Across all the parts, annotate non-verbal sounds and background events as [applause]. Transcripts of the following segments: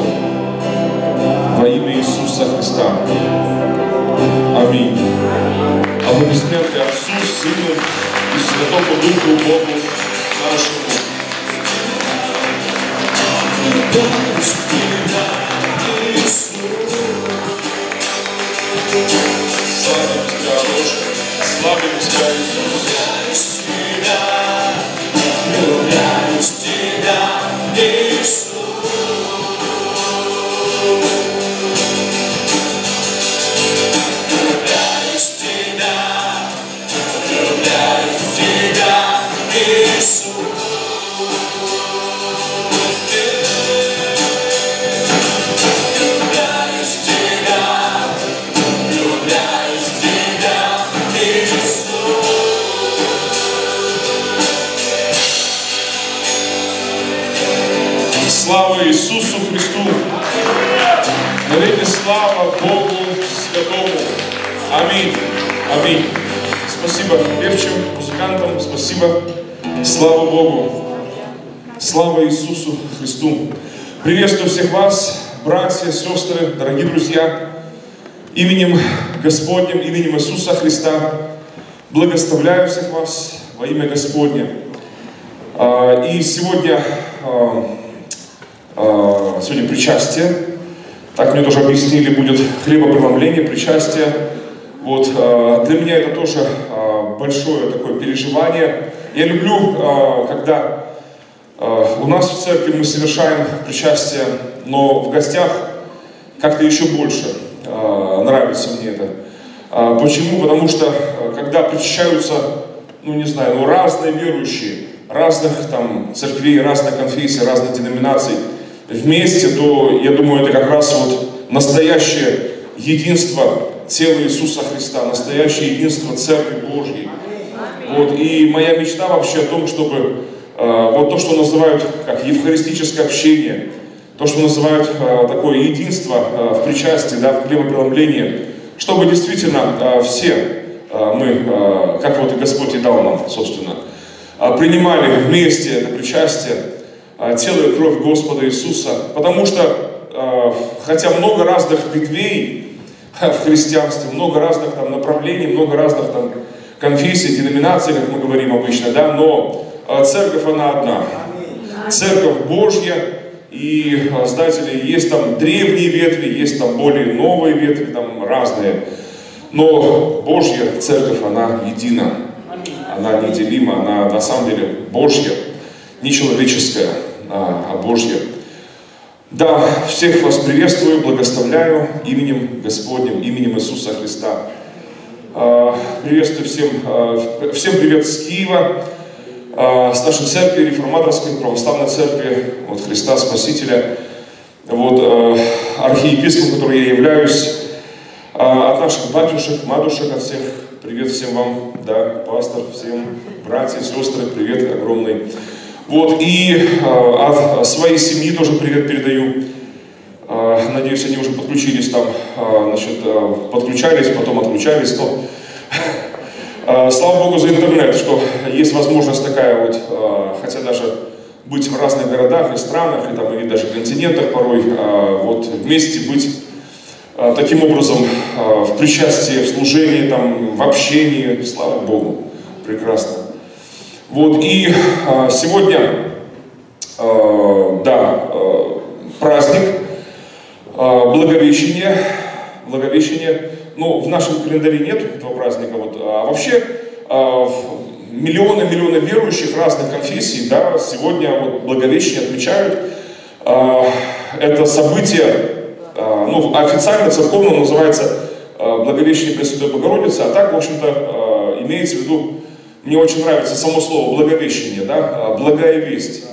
все. Во имя Иисуса Христа. Аминь. Аплодисменты Отцу, Сыну и Святому Духу Богу Аминь! Спасибо певчим, музыкантам, спасибо. Слава Богу! Слава Иисусу Христу! Приветствую всех вас, братья, сестры, дорогие друзья, именем Господним, именем Иисуса Христа. Благословляю всех вас во имя Господне. А, И сегодня а, а, сегодня причастие. Так мне тоже объяснили, будет хлебопреломление, причастие. Вот, а, для меня это тоже а, большое такое переживание. Я люблю, а, когда у нас в церкви мы совершаем причастие, но в гостях как-то еще больше нравится мне это. Почему? Потому что когда причащаются, ну не знаю, ну разные верующие, разных там церквей, разных конфессий, разных деноминаций вместе, то я думаю, это как раз вот настоящее единство тела Иисуса Христа, настоящее единство Церкви Божьей. Вот, и моя мечта вообще о том, чтобы э, вот то, что называют как евхаристическое общение, то, что называют э, такое единство э, в причастии, да, в хлебопреломлении, чтобы действительно э, все э, мы, э, как вот и Господь и дал нам, собственно, э, принимали вместе это причастие, э, тело и кровь Господа Иисуса, потому что, э, хотя много разных ветвей в христианстве, много разных там направлений, много разных там конфессий, деноминаций, как мы говорим обычно, да, но э, церковь она одна. Церковь Божья, и, э, знаете ли, есть там древние ветви, есть там более новые ветви, там разные. Но Божья церковь, она едина. Она неделима, она на самом деле Божья, не человеческая, а, а Божья. Да, всех вас приветствую, благословляю именем Господним, именем Иисуса Христа. А, Приветствую всем, а, всем привет с Киева, а, с нашей церкви, реформаторской православной церкви, вот Христа Спасителя, вот архиепископ, который я являюсь, от наших батюшек, матушек, от всех, привет всем вам, да, пастор, всем, братья, сестры, привет огромный. Вот, и а, от своей семьи тоже привет передаю. А, Надеюсь, они уже подключились там, а, значит, а, подключались, потом отключались, но а, слава Богу за интернет, что есть возможность такая вот, а, хотя даже быть в разных городах и странах, и, там, и даже континентах порой, а, вот вместе быть а, таким образом а, в причастии, в служении, там, в общении, слава Богу, прекрасно. Вот, и а, сегодня, а, да, а, праздник, а, Благовещение, Благовещение, ну, в нашем календаре нет этого праздника, вот, а вообще в- миллионы-миллионы верующих разных конфессий, да, сегодня вот Благовещение отмечают, А, это событие, а, ну, официально, церковно называется а, Благовещение Пресвятой Богородицы, а так, в общем-то, а, имеется в виду, мне очень нравится само слово Благовещение, да, а, благая весть.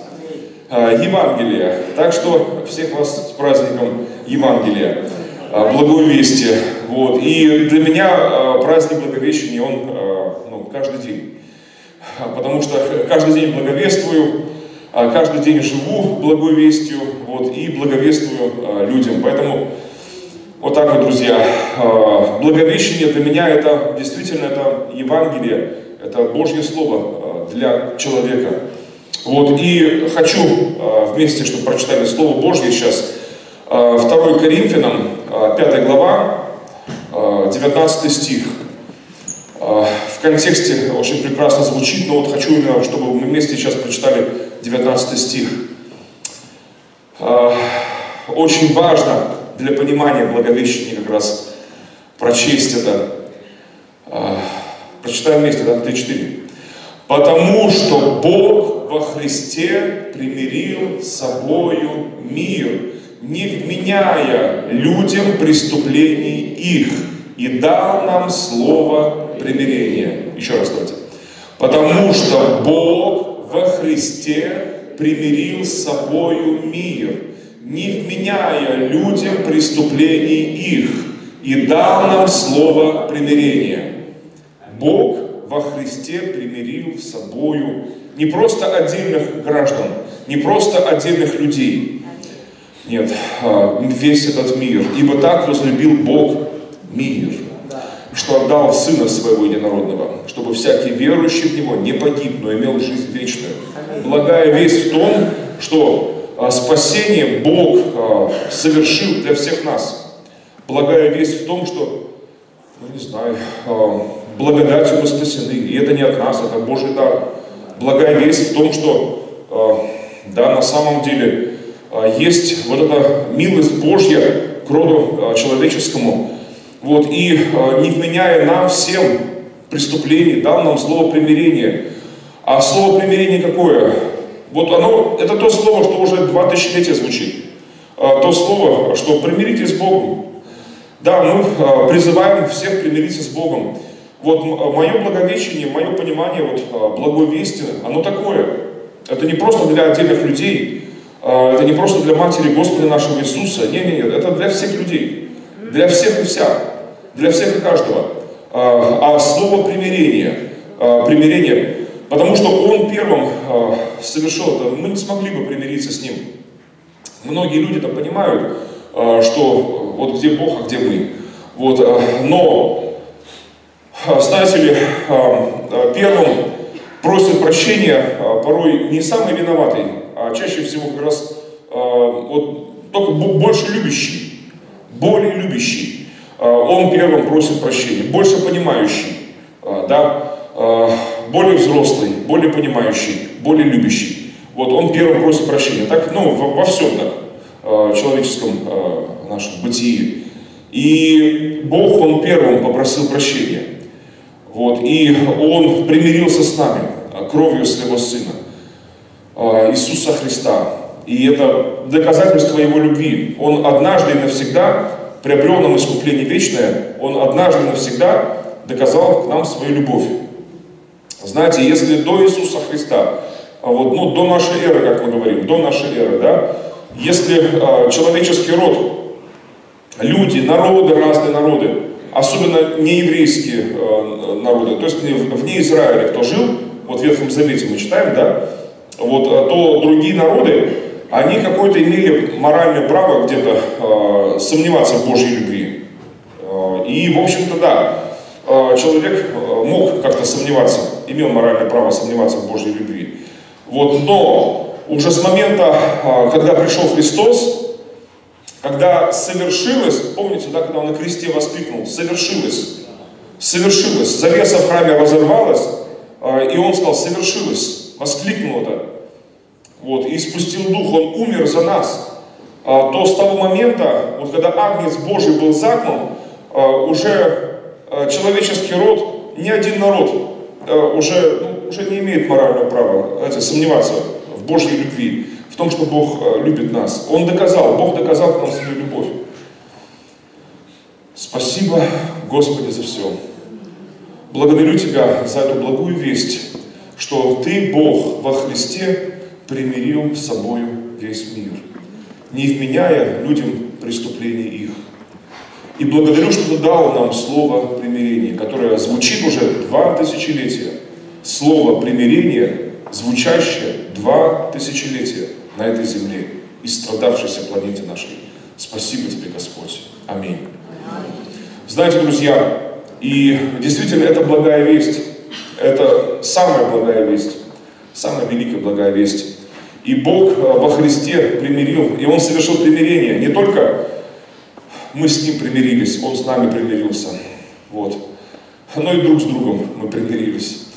А, Евангелие. Так что всех вас с праздником Евангелия, а, Благовестия. Вот. И для меня праздник Благовещения, он ну, каждый день. Потому что каждый день благовествую, каждый день живу благой вестью вот, и благовествую людям. Поэтому вот так вот, друзья, благовещение для меня это действительно это Евангелие, это Божье Слово а, для человека. Вот, и хочу э, вместе, чтобы прочитали Слово Божье сейчас, э, 2 Коринфянам, э, 5 глава, э, 19 стих. В контексте очень прекрасно звучит, но вот хочу именно, чтобы мы вместе сейчас прочитали 19 стих. Очень важно для понимания Благовещения как раз прочесть это. Прочитаем вместе, да, 3-4. Потому что Бог во Христе примирил с собою мир, не вменяя людям преступлений их, и дал нам слово примирения. Еще раз давайте. Потому что Бог во Христе примирил с собою мир, не вменяя людям преступлений их, и дал нам слово примирения. Бог во Христе примирил с собою не просто отдельных граждан, не просто отдельных людей. Нет, а, весь этот мир. Ибо так возлюбил Бог мир, что отдал Сына Своего Единородного, чтобы всякий верующий в Него не погиб, но имел жизнь вечную. Благая весть в том, что а, спасение Бог а, совершил для всех нас. Благая весть в том, что, ну не знаю, благодатью мы спасены. И это не от нас, это Божий дар. Благая весть в том, что, да, на самом деле, есть вот эта милость Божья к роду человеческому. Вот, и не вменяя нам всем преступлений, дал нам слово примирения. А слово примирения какое? Вот оно, это то слово, что уже два тысячелетия звучит. То слово, что примиритесь с Богом. Да, мы призываем всех примириться с Богом. Вот мое благовещение, мое понимание вот, благой вести, оно такое. Это не просто для отдельных людей, это не просто для Матери Господа нашего Иисуса. Нет, нет, нет, это для всех людей. Для всех и вся. Для всех и каждого. А слово примирение, примирение, потому что Он первым совершил это, мы не смогли бы примириться с Ним. Многие люди там понимают, что вот где Бог, а где мы. Вот, но а, знаете ли, а, а, первым просит прощения порой не самый виноватый, а чаще всего как раз вот, только больше любящий, более любящий. Он первым просит прощения, больше понимающий, да, более взрослый, более понимающий, более любящий. Вот он первым просит прощения. Так, ну, во, во всем так, человеческом нашем бытии. И Бог, Он первым попросил прощения. Вот, и Он примирился с нами а, кровью Своего Сына, а, Иисуса Христа. И это доказательство Его любви. Он однажды и навсегда приобрел нам искупление вечное. Он однажды и навсегда доказал к нам свою любовь. Знаете, если до Иисуса Христа, а вот, ну, до нашей эры, как мы говорим, до нашей эры, да, если э, человеческий род, люди, народы, разные народы, особенно нееврейские э, народы, то есть вне Израиля, кто жил, вот в Ветхом Завете мы читаем, да, вот, э, то другие народы, они какое-то имели моральное право где-то э, сомневаться в Божьей любви. Э, и, в общем-то, да, э, человек мог как-то сомневаться, имел моральное право сомневаться в Божьей любви. Вот, но уже с момента, э, когда пришел Христос, когда совершилось, помните, да, когда он на кресте воскликнул, совершилось, совершилось, завеса в храме разорвалась, а, и он сказал, совершилось, воскликнул это, вот, и спустил дух, он умер за нас, а, то с того момента, вот когда Агнец Божий был загнан, а, уже человеческий род, ни один народ уже, ну, уже не имеет морального права знаете, сомневаться в Божьей любви в том, что Бог любит нас. Он доказал, Бог доказал нам свою любовь. Спасибо, Господи, за все. Благодарю Тебя за эту благую весть, что Ты, Бог, во Христе примирил с собою весь мир, не вменяя людям преступлений их. И благодарю, что Ты дал нам слово примирения, которое звучит уже два тысячелетия. Слово примирения, звучащее два тысячелетия на этой земле и страдавшейся планете нашей. Спасибо тебе, Господь. Аминь. Знаете, друзья, и действительно это благая весть, это самая благая весть. Самая великая благая весть. И Бог э, во Христе примирил, и Он совершил примирение. Не только мы с Ним примирились, Он с нами примирился. Вот. Но и друг с другом мы примирились.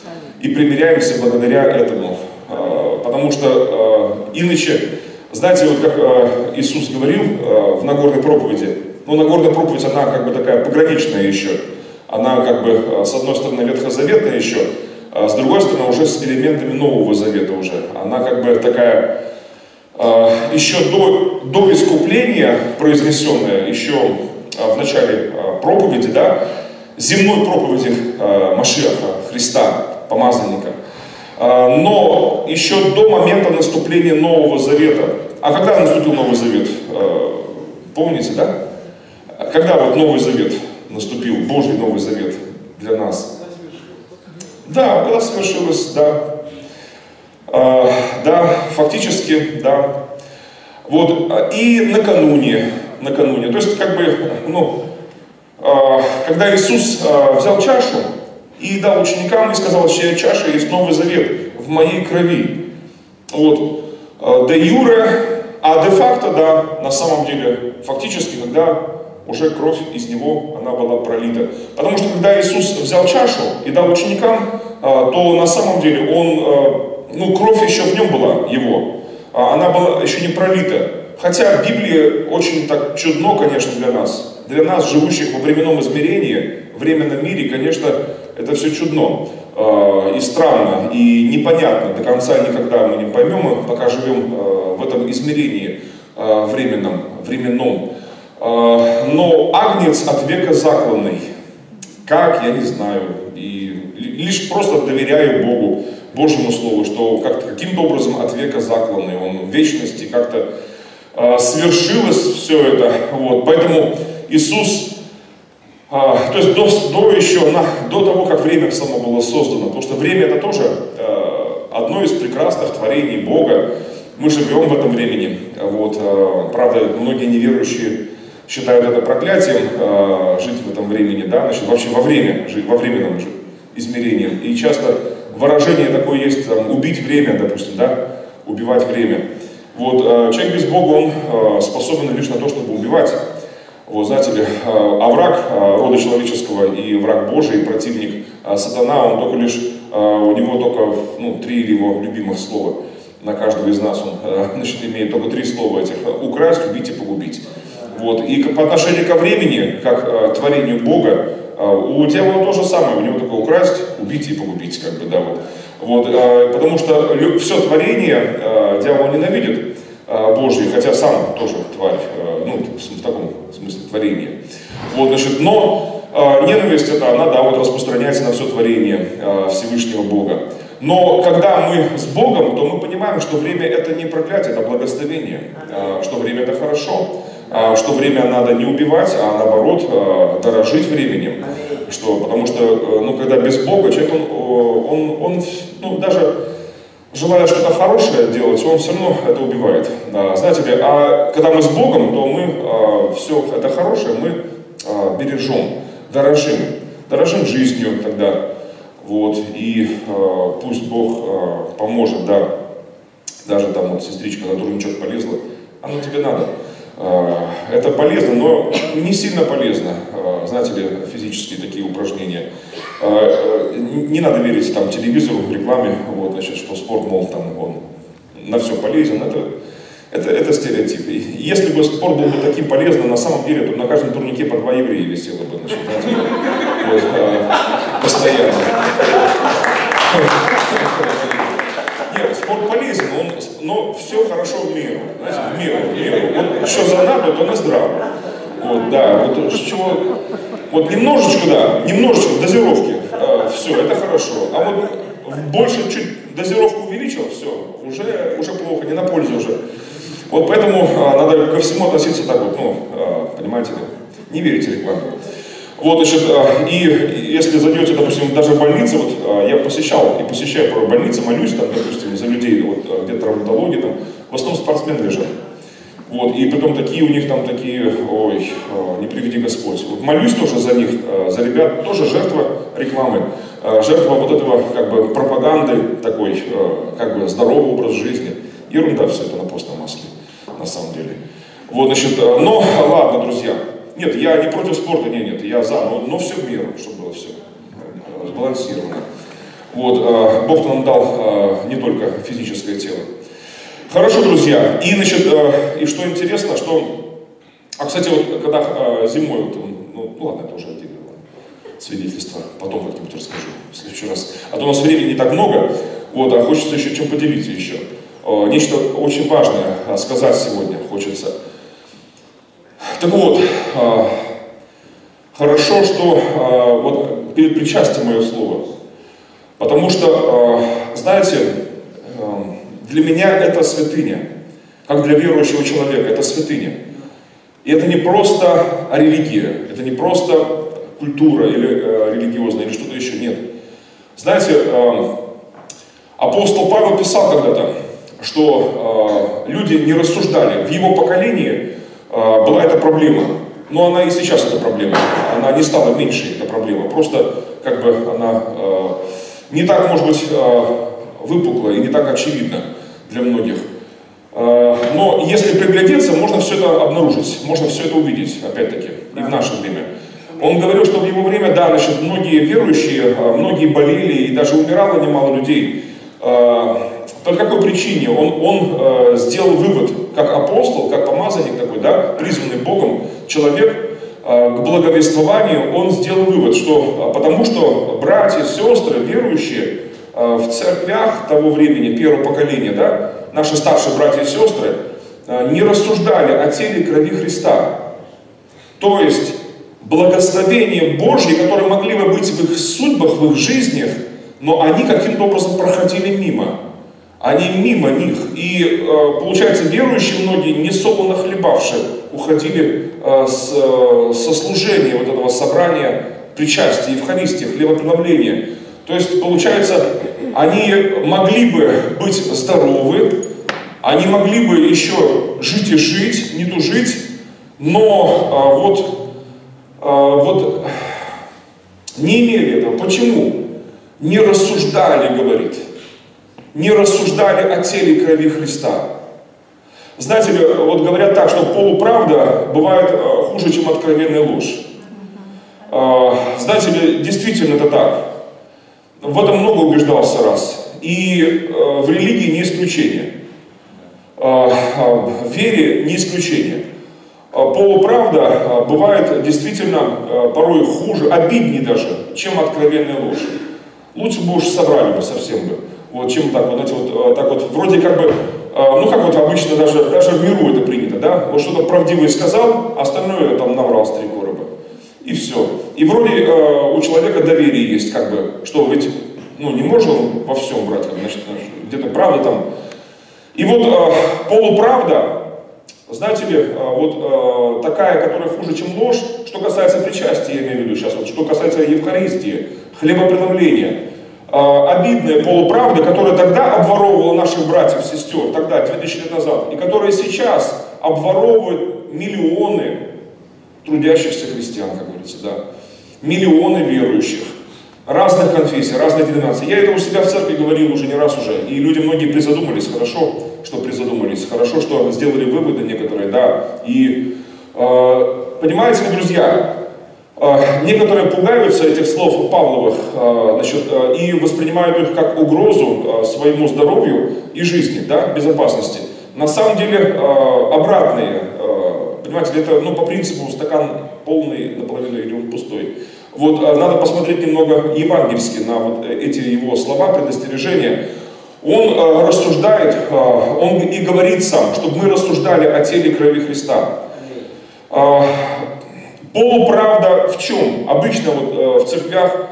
И примиряемся благодаря этому. Э, потому что э, иначе, знаете, вот как Иисус говорил в Нагорной проповеди, ну, Нагорная проповедь, она как бы такая пограничная еще. Она как бы, с одной стороны, ветхозаветная еще, а с другой стороны, уже с элементами Нового Завета уже. Она как бы такая, а, еще до, до искупления произнесенная, еще а, в начале проповеди, да, земной проповеди Машеха, Христа, помазанника. Но еще до момента наступления Нового Завета. А когда наступил Новый Завет? Помните, да? Когда вот Новый Завет наступил, Божий Новый Завет для нас? Да, было совершилось, да. А, да, фактически, да. Вот, и накануне, накануне, то есть как бы, ну, а, когда Иисус а, взял чашу и дал ученикам и сказал, что я чаша есть Новый Завет в моей крови. Вот, а, де юре, а де факто, да, на самом деле, фактически, когда уже кровь из него, она была пролита. Потому что когда Иисус взял чашу и дал ученикам, а, то на самом деле он, а, ну, кровь еще в нем была, его. А она была еще не пролита. Хотя Библия очень так чудно, конечно, для нас. Для нас, живущих во временном измерении, временном мире, конечно, это все чудно и странно, и непонятно. До конца никогда мы не поймем, пока живем в этом измерении временном, временном. А, но агнец от века закланный. Как, я не знаю. И лишь просто доверяю Богу, Божьему Слову, что как каким-то образом от века закланный. Он в вечности как-то э, свершилось все это. Вот. Поэтому Иисус, э, то есть до, до еще, на, до того, как время само было создано, потому что время это тоже одно из прекрасных творений Бога. Мы живем в этом времени. Вот. Правда, многие неверующие считают это проклятием, э, жить в этом времени, да, значит, вообще во время, жить во временном измерении. И часто выражение такое есть, там, убить время, допустим, да, убивать время. Вот, э, человек без Бога, он э, способен лишь на то, чтобы убивать. Вот, знаете ли, а враг рода человеческого и враг Божий, и противник сатана, он только лишь, у него только, ну, три его любимых слова на каждого из нас, он, [laughs] значит, имеет только три слова этих, украсть, убить и погубить. Вот. И по отношению ко времени, как э, творению Бога, э, у дьявола то же самое, у него только украсть, убить и погубить, как бы, да, вот. Вот, э, потому что все творение э, дьявол ненавидит э, Божье, хотя сам тоже тварь, э, ну, в, в таком смысле творение. Вот, значит, но э, ненависть это, она, да, вот распространяется на все творение э, Всевышнего Бога. Но когда мы с Богом, то мы понимаем, что время это не проклятие, это благословение, э, что время это хорошо. А, что время надо не убивать, а наоборот а, дорожить временем. Что, потому что, э, ну, когда без Бога человек, он, он, он ну, даже желая что-то хорошее делать, он все равно это убивает. А, знаете ли, а когда мы с Богом, то мы а, все это хорошее мы а, бережем, дорожим, дорожим жизнью тогда. Вот, и а, пусть Бог а, поможет, да, даже там вот сестричка на турничок полезла, оно тебе надо. А, это полезно, но не сильно полезно, а, знаете ли, физические такие упражнения. А, не надо верить там телевизору, рекламе, вот, значит, что спорт, мол, там он на все полезен. Это, это, это стереотип. И если бы спорт был бы таким полезным, на самом деле, то на каждом турнике по два еврея висело бы, значит, знаете, вот, постоянно. Спорт полезен, он, но все хорошо в меру. Знаете, в меру, в меру. Вот что за надо, то на здраво. Вот, да, вот чего, вот немножечко, да, немножечко в дозировке, э, все, это хорошо. А вот больше чуть дозировку увеличил, все, уже, уже плохо, не на пользу уже. Вот поэтому э, надо ко всему относиться так вот, ну, э, понимаете, не верите рекламе. Вот, значит, а, и если зайдете, допустим, даже в больнице, вот а, я посещал и посещаю порой больницы, молюсь там, допустим, за людей, вот а, где травматология, там, в основном спортсмены лежат. Вот, и потом такие у них там такие, ой, не приведи Господь. Вот молюсь тоже за них, за ребят, тоже жертва рекламы, жертва вот этого как бы пропаганды такой, как бы здоровый образ жизни. Ерунда все это на постном масле, на самом деле. Вот, значит, но ладно, друзья, нет, я не против спорта, нет, нет, я за, но, но все в меру, чтобы было все сбалансировано. Вот, Бог нам дал не только физическое тело. Хорошо, друзья. И, значит, э, и что интересно, что... А, кстати, вот когда э, зимой, вот, ну, ну ладно, это уже отдельное свидетельство, потом как-нибудь расскажу в следующий раз. А то у нас времени не так много, вот, а хочется еще чем поделиться еще. Э, нечто очень важное сказать сегодня хочется. Так вот, хорошо, что вот перед причастием мое слово. Потому что, знаете, для меня это святыня. Как для верующего человека, это святыня. И это не просто религия, это не просто культура или э, религиозная, или что-то еще, нет. Знаете, апостол Павел писал когда-то, что люди не рассуждали. В его поколении была эта проблема. Но она и сейчас эта проблема. Она не стала меньше, эта проблема. Просто как бы она э, не так, может быть, э, выпукла и не так очевидна для многих. А, но если приглядеться, можно все это обнаружить, можно все это увидеть, опять-таки, и в наше время. Он говорил, что в его время, да, значит, многие верующие, а, многие болели, и даже умирало немало людей. По какой причине? Он, он сделал вывод, как апостол, как помазанник такой, да, призванный Богом человек, к благовествованию, он сделал вывод, что потому что братья, сестры, верующие, Э, в церквях того времени, первого поколения, да, наши старшие братья и сестры, э, не рассуждали о теле крови Христа. То есть благословения Божьи, которые могли бы быть в их судьбах, в их жизнях, но они каким-то образом проходили мимо. Они мимо них. И э, получается, верующие многие, не солоно хлебавшие, уходили со служения вот этого собрания причастия, Евхаристии, хлебопреломления. То есть, получается, они могли бы быть здоровы, они могли бы еще жить и жить, не тужить, но а, вот, а, вот не имели этого. Почему? Не рассуждали, говорит. Не рассуждали о теле и крови Христа. Знаете ли, вот говорят так, что полуправда бывает а, хуже, чем откровенная ложь. А, знаете ли, действительно это так. В этом много убеждался раз. И э, в религии не исключение. Э, э, в вере не исключение. Э, полуправда э, бывает действительно э, порой хуже, обиднее даже, чем откровенная ложь. Лучше бы уж соврали бы совсем бы. Вот, чем так вот, знаете, вот, так вот, вроде как бы, ну как вот обычно даже, даже в миру это принято, да? Вот что-то правдивое сказал, остальное там наврал с три короба. И все. И вроде э, у человека доверие есть, как бы, что ведь, ну, не может он во всем врать, как, значит, где-то правда там. И вот э, полуправда, знаете ли, э, вот э, такая, которая хуже, чем ложь, что касается причастия, я имею в виду сейчас, вот, что касается Евхаристии, хлебопреломления, э, обидная полуправда, которая тогда обворовывала наших братьев сестер, тогда, 2000 лет назад, и которая сейчас обворовывает миллионы трудящихся христиан, как говорится, да. Миллионы верующих, разных конфессий, разных деноминаций. Я это у себя в церкви говорил уже не раз уже, и люди многие призадумались, хорошо, что призадумались, хорошо, что сделали выводы некоторые, да. И э, понимаете ли, друзья, некоторые пугаются этих слов Павловых э, значит, э, и воспринимают их как угрозу э, своему здоровью и жизни, да, безопасности. На самом деле э, обратные Понимаете, это ну, по принципу стакан полный наполовину или он пустой. Вот а, надо посмотреть немного евангельски на вот эти его слова, предостережения. Он э, рассуждает, э, он и говорит сам, чтобы мы рассуждали о теле крови Христа. Э, полуправда в чем? Обычно вот э, в церквях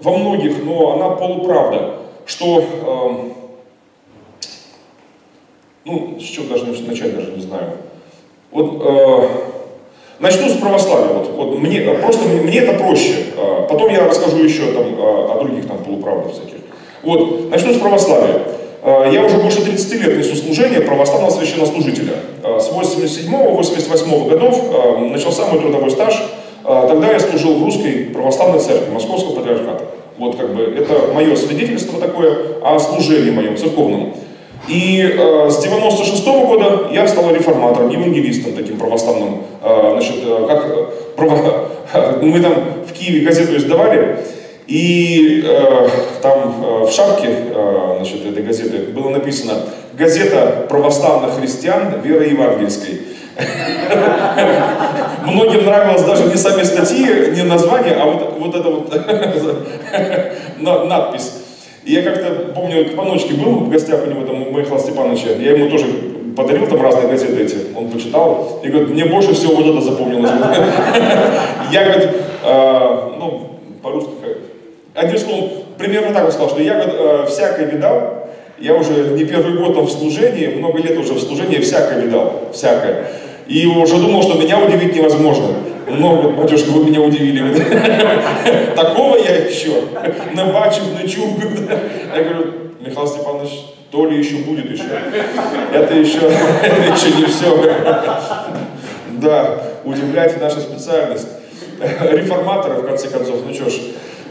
во многих, но она полуправда, что, э, ну, с чего даже начать, даже не знаю. Вот э, начну с православия. Вот, вот мне, просто мне это проще. Э, потом я расскажу еще там, э, о других там полуправдах всяких. Вот, начну с православия. Э, я уже больше 30 лет несу служение православного священнослужителя. Э, с 87-88 годов начался мой трудовой стаж. Тогда я служил в русской православной церкви Московского патриархата. Вот как бы это мое свидетельство такое о служении моем церковном. И э, с 96 -го года я стал реформатором, евангелистом таким православным. Э, значит, э, как право, [laughs] мы там в Киеве газету издавали, и э, там э, в шапке э, значит, этой газеты было написано «Газета православных христиан веры евангельской». Многим нравилось даже не сами статьи, не название, а вот, вот эта вот [laughs] надпись. И я как-то, помню, к Паночке был в гостях у него, там, у Михаила Степановича, я ему тоже подарил там разные газеты эти, он почитал, и говорит, мне больше всего вот это запомнилось. [laughs] Я, говорит, а, ну, по-русски, одним словом, примерно так он сказал, что я, а, всякое видал, я уже не первый год там в служении, много лет уже в служении, всякое видал, всякое. И уже думал, что меня удивить невозможно. Но, вот, батюшка, вы меня удивили. [laughs] Такого я еще [laughs] набачив, начув. [laughs] Я говорю, Михаил Степанович, то ли еще будет еще. Это еще, это еще не все. Да, удивлять наша специальность. Реформаторы, в конце концов, ну что ж,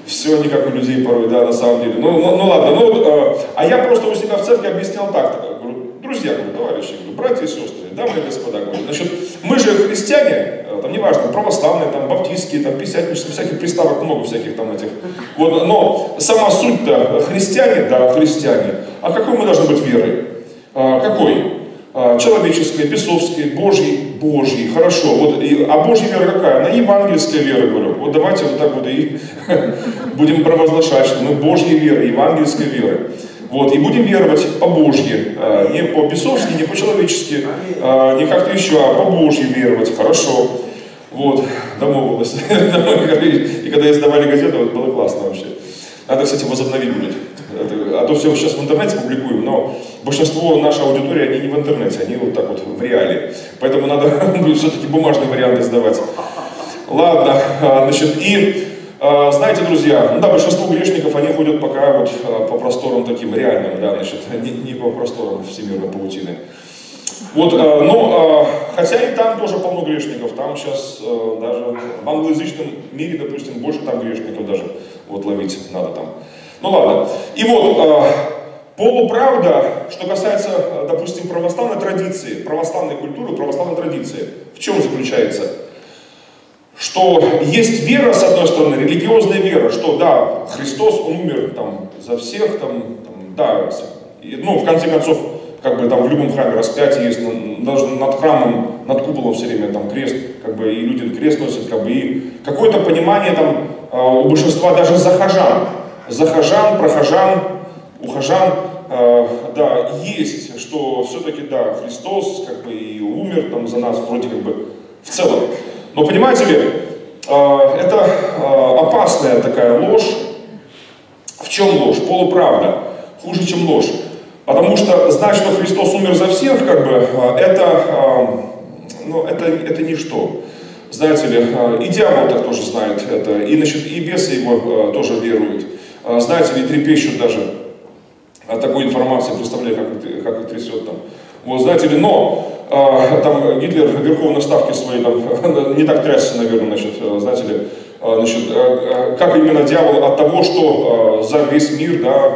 все не как у людей порой, да, на самом деле. Ну, ну, ну ладно, ну, э, а я просто у себя в церкви объяснял так, говорю, друзья, говорю, товарищи, говорю, братья и сестры, дамы и господа, говорю, значит, мы же христиане, э, там неважно, православные, там, баптистские, там, пятидесятничные, всяких приставок много всяких там этих. Вот, но сама суть-то христиане, да, христиане. А какой мы должны быть верой? А, какой? А, человеческой, бесовской, Божьей, Божьей. Хорошо. Вот, и, а Божья вера какая? Она евангельская вера, говорю. Вот давайте вот так вот и [laughs] будем провозглашать, что мы Божьей веры, евангельской веры. Вот, и будем веровать по Божьи, а, не по бесовски, не по человечески, а, не как-то еще, а по Божьи веровать. Хорошо. Вот, домовилась. [laughs] И когда издавали газету, это было классно вообще. Надо, кстати, возобновить будет. А то все сейчас в интернете публикуем, но большинство нашей аудитории, они не в интернете, они вот так вот в реале. Поэтому надо [laughs] все-таки бумажные варианты сдавать. Ладно, а, значит, и а, знаете, друзья, ну да, большинство грешников, они ходят пока вот а, по просторам таким реальным, да, значит, [laughs] не, не по просторам всемирной паутины. Вот, но, хотя и там тоже полно грешников, там сейчас даже в англоязычном мире, допустим, больше там грешников даже вот ловить надо там. Ну ладно. И вот, э, полуправда, что касается, допустим, православной традиции, православной культуры, православной традиции, в чем заключается? Что есть вера, с одной стороны, религиозная вера, что да, Христос, Он умер там за всех, там, там да, ну, в конце концов, как бы там в любом храме распятие есть, даже над храмом, над куполом все время там крест, как бы и люди крест носят, как бы и какое-то понимание там э, у большинства даже захожан, захожан, прохожан, ухожан, э, да, есть, что все-таки, да, Христос как бы и умер там за нас, вроде как бы в целом. Но понимаете ли, э, это опасная такая ложь. В чем ложь? Полуправда. Хуже, чем ложь. Потому что знать, что Христос умер за всех, как бы, э, это, э, ну, это, это ничто. Знаете ли, э, и дьявол так тоже знает это, и, значит, и бесы его тоже веруют. А, знаете ли, трепещут даже от такой информации, представляю, как, как их трясет там. Вот, знаете ли, но там Гитлер верховной ставки своей там, [laughs] не так трясся, наверное, значит, знаете ли, значит, как именно дьявол от того, что за весь мир, да,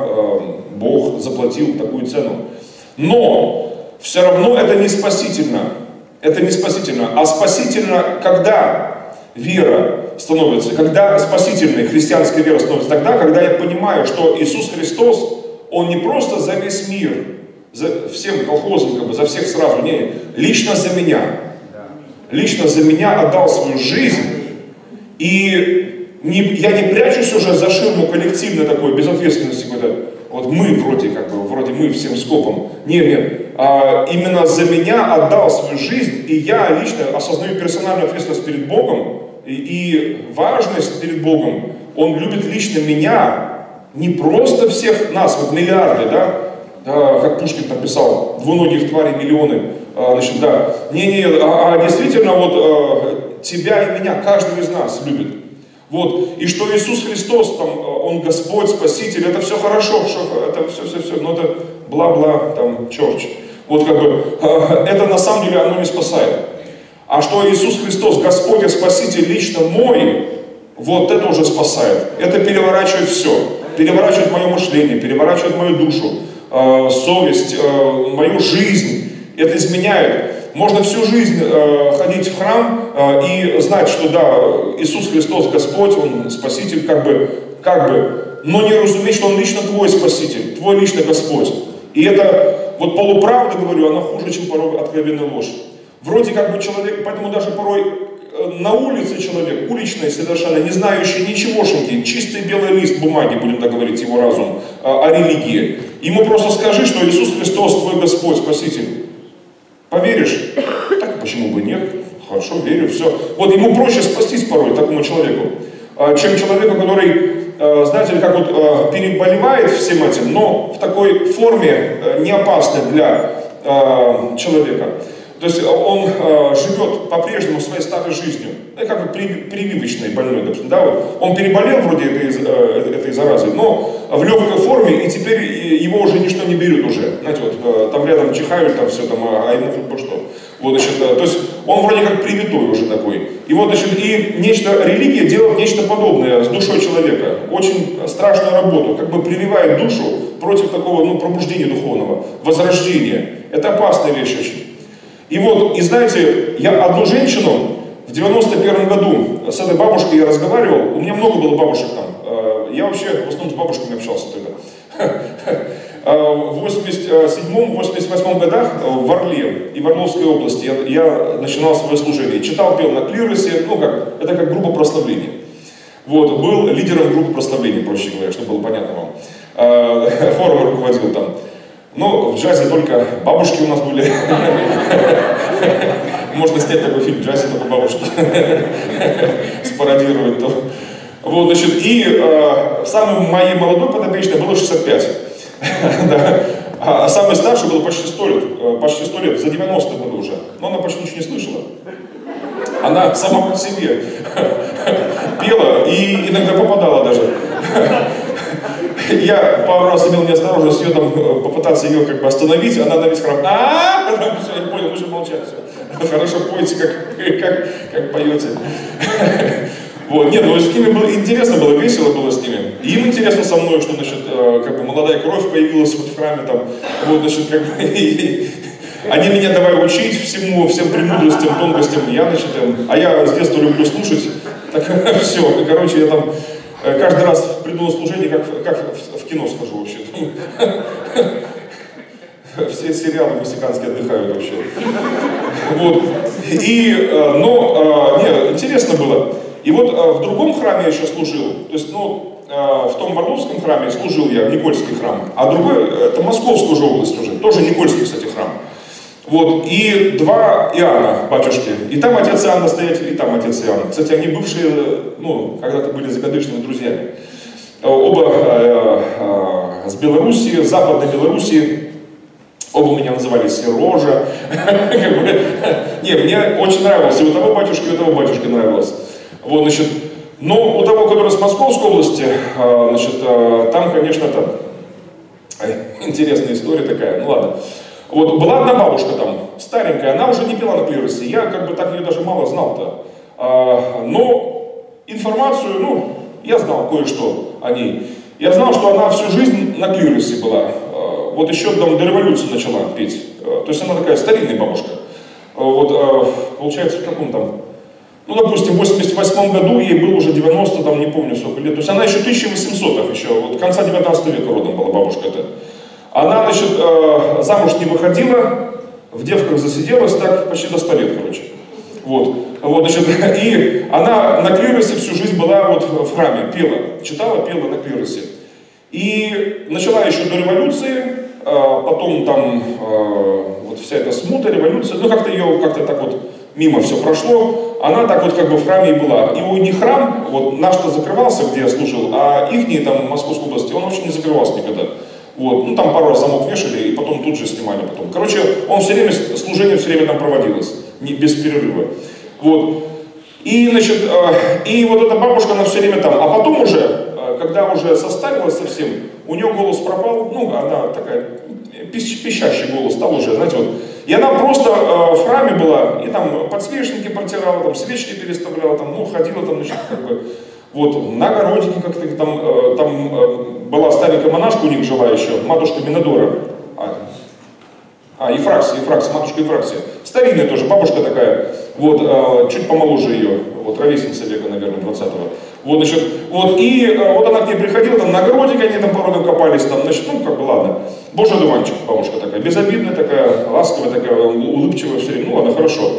Бог заплатил такую цену. Но все равно это не спасительно. Это не спасительно. А спасительно, когда вера становится, когда спасительной христианская вера становится тогда, когда я понимаю, что Иисус Христос, Он не просто за весь мир, за всем колхозом, как бы, за всех сразу, не, лично за меня. Лично за меня отдал свою жизнь. И не, я не прячусь уже за ширму коллективной такой безответственности, когда вот мы вроде как бы, вроде мы всем скопом. Нет, нет. А, именно за меня отдал свою жизнь, и я лично осознаю персональную ответственность перед Богом, и, и важность перед Богом. Он любит лично меня, не просто всех нас, вот миллиарды, да, да как Пушкин написал, двуногих тварей миллионы, а, значит, да, не-не, а, а действительно вот а, тебя и меня, каждого из нас любит. Вот, и что Иисус Христос, там, Он Господь, Спаситель, это все хорошо, что, это все-все-все, но это бла-бла, там, черч. Вот как бы, э, это на самом деле оно не спасает. А что Иисус Христос, Господь и Спаситель лично мой, вот это уже спасает. Это переворачивает все. Переворачивает мое мышление, переворачивает мою душу, э, совесть, э, мою жизнь. Это изменяет. Можно всю жизнь э, ходить в храм э, и знать, что да, Иисус Христос Господь, Он Спаситель, как бы, как бы, но не разуметь, что Он лично твой Спаситель, твой лично Господь. И это, вот полуправда, говорю, она хуже, чем порой откровенная ложь. Вроде как бы человек, поэтому даже порой э, на улице человек, уличный совершенно, не знающий ничегошеньки, чистый белый лист бумаги, будем так говорить, его разум, э, о религии. Ему просто скажи, что Иисус Христос твой Господь, Спаситель. Поверишь? Так почему бы нет? Хорошо, верю, все. Вот ему проще спастись порой такому человеку, а, чем человеку, который, а, знаете ли, как вот а, переболевает всем этим, но в такой форме не опасной для человека. То есть он э, живет по-прежнему своей старой жизнью, ну, как бы прививочный больной, допустим, да, он переболел вроде этой, э, этой заразой, но в легкой форме, и теперь его уже ничто не берет уже, знаете, вот э, там рядом чихают, там все, там, а, а ему бы что. Вот, значит, э, то есть он вроде как привитой уже такой. И вот, значит, и нечто, религия делает нечто подобное с душой человека, очень страшную работу, как бы прививает душу против такого, ну, пробуждения духовного, возрождения. Это опасная вещь очень. И вот, и знаете, я одну женщину в 91 году с этой бабушкой я разговаривал, у меня много было бабушек там, э, я вообще в основном с бабушками общался тогда. [laughs] Э, в 87-88 годах в Орле и в Орловской области я, я начинал свое служение. Читал, пел на клиросе, ну как, это как группа прославления. Вот, был лидером группы прославления, проще говоря, чтобы было понятно вам. Э, [laughs] форум руководил там. Ну, в джазе только бабушки у нас были. Можно снять такой фильм «Джазе только бабушки». Спародировать то. Вот, значит, и э, самый моей молодой подопечной было 65. да. А, а самый старший был почти 100 лет, э, почти 100 лет, за 90 году уже. Но она почти ничего не слышала. Она сама по себе пела и иногда попадала даже. Я пару раз имел неосторожность ее там э, попытаться ее как бы остановить, она на весь храм, а [laughs] все, я понял, лучше молчать, все. [laughs] Хорошо поете, как, [laughs] как, как поете. Вот, нет, ну с ними было интересно было, весело было с ними. И им интересно со мной, что, значит, э, как бы молодая кровь появилась вот в храме там, вот, значит, как бы, они меня давай учить всему, всем премудростям, тонкостям, я, значит, эм, а я с детства люблю слушать, так все, короче, я там каждый раз приду на служение, как, как в, в кино схожу вообще. [laughs] Все сериалы мексиканские отдыхают вообще. Вот. И, э, но, э, не, интересно было. И вот в другом храме я еще служил. То есть, ну, в том Варловском храме служил я, Никольский храм. А другой, это Московская уже область уже. Тоже Никольский, кстати, храм. Вот, и два Иоанна, батюшки. И там отец Иоанн настоятель, и там отец Иоанн. Кстати, они бывшие, ну, когда-то были закадычными друзьями. Оба э, э, с Белоруссии, Западной Белоруссии. Оба меня называли Серожа. [laughs] Не, мне очень нравилось. И у того батюшки, и у того батюшки нравилось. Вот, значит, но у того, который с Московской области, э, значит, э, там, конечно, это интересная история такая. Ну ладно. Вот была одна бабушка там, старенькая, она уже не пила на клиросе. Я как бы так ее даже мало знал-то. А, но информацию, ну, я знал кое-что о ней. Я знал, что она всю жизнь на клиросе была. А, вот еще там до революции начала петь. А, то есть она такая старинная бабушка. А, вот, а, получается, в каком там ну, допустим, в 88 году ей было уже 90, там, не помню сколько лет. То есть она еще 1800-х еще, вот конца 19 века родом была бабушка эта. Она, значит, э, замуж не выходила, в девках засиделась так почти до 100 лет, короче. Вот. Вот, значит, [laughs] и она на клиросе всю жизнь была вот в храме, пела, читала, пела на клиросе. И начала еще до революции, э, потом там э, вот вся эта смута, революция, ну как-то ее как-то так вот мимо все прошло, она так вот как бы в храме и была. И у них храм, вот наш-то закрывался, где я служил, а их там в Московской области, он вообще не закрывался никогда. Вот. Ну, там пару раз замок вешали, и потом тут же снимали потом. Короче, он все время, служение все время там проводилось, не, без перерыва. Вот. И, значит, э, и вот эта бабушка, она все время там. А потом уже, э, когда уже состарилась совсем, у нее голос пропал, ну, она такая, пищ, пищащий голос стал уже, знаете, вот. И она просто э, в храме была, и там подсвечники протирала, там свечки переставляла, там, ну, ходила там, значит, как бы, вот, на огородике как-то там, э, там э, была старенькая монашка у них жила еще, матушка Минодора. А, а Ефраксия, Ефраксия, матушка Ефраксия. Старинная тоже, бабушка такая, вот, э, чуть помоложе ее, вот, ровесница века, наверное, 20-го. Вот, значит, вот, и э, вот она к ней приходила, там на огородике они там порой копались, там, значит, ну, как бы, ладно. Божий дуванчик, бабушка такая, безобидная такая, ласковая такая, улыбчивая все время, ну, ладно, хорошо.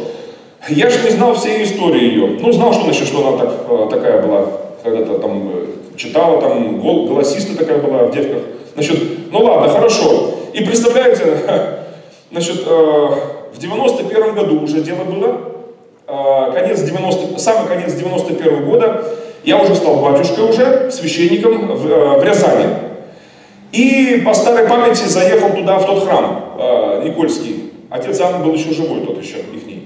Я же не знал всей истории ее. Ну, знал, что, значит, что она так, э, такая была, когда-то там э, читала, там, гол, голосиста такая была в девках. Значит, ну ладно, хорошо. И представляете, [laughs] значит, в 91 году уже дело было, конец 90, самый конец 91 года, я уже стал батюшкой уже, священником в, э, в Рязани. И по старой памяти заехал туда, в тот храм э, Никольский. Отец Иоанн был еще живой, тот еще ихний.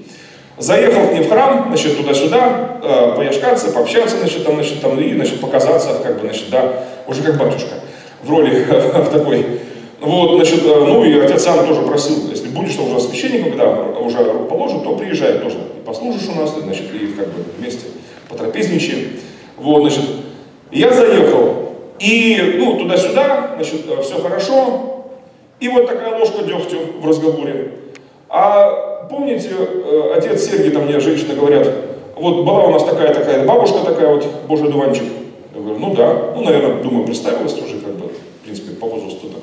Заехал к ней в храм, значит, туда-сюда, э, пояшкаться, пообщаться, значит, там, значит, там, и, значит, показаться, как бы, значит, да, уже как батюшка, в роли [laughs] в такой. Вот, значит, э, ну и отец Иоанн тоже просил, если будешь уже священником, когда уже положит, то приезжай тоже, и послужишь у нас, значит, и как бы вместе потрапезничаем. Вот, значит, я заехал, и, ну, туда-сюда, значит, э, все хорошо, и вот такая ложка дегтю в разговоре. А помните, э, отец Сергий, там мне женщины говорят, вот была у нас такая-такая бабушка такая вот, божий дуванчик. Я говорю, ну да, ну, наверное, думаю, представилась тоже, как бы, в принципе, по возрасту-то.